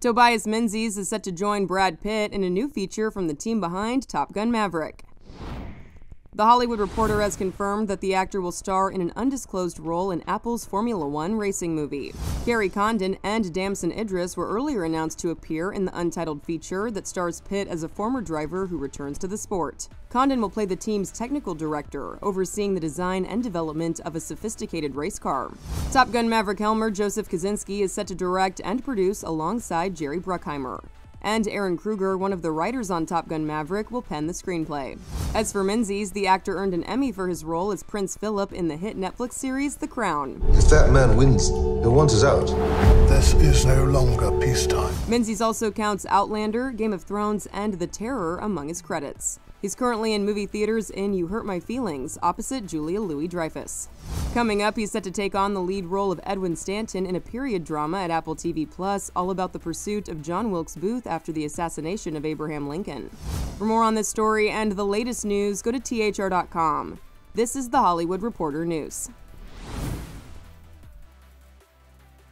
Tobias Menzies is set to join Brad Pitt in a new feature from the team behind Top Gun Maverick. The Hollywood Reporter has confirmed that the actor will star in an undisclosed role in Apple's Formula One racing movie. Kerry Condon and Damson Idris were earlier announced to appear in the untitled feature that stars Pitt as a former driver who returns to the sport. Condon will play the team's technical director, overseeing the design and development of a sophisticated race car. Top Gun Maverick Helmer Joseph Kosinski is set to direct and produce alongside Jerry Bruckheimer and Ehren Kruger, one of the writers on Top Gun Maverick, will pen the screenplay. As for Menzies, the actor earned an Emmy for his role as Prince Philip in the hit Netflix series The Crown. If that man wins, he'll want us out. This is no longer peacetime. Menzies also counts Outlander, Game of Thrones, and The Terror among his credits. He's currently in movie theaters in You Hurt My Feelings, opposite Julia Louis Dreyfus. Coming up, he's set to take on the lead role of Edwin Stanton in a period drama at Apple TV Plus, all about the pursuit of John Wilkes Booth after the assassination of Abraham Lincoln. For more on this story and the latest news, go to THR.com. This is the Hollywood Reporter News.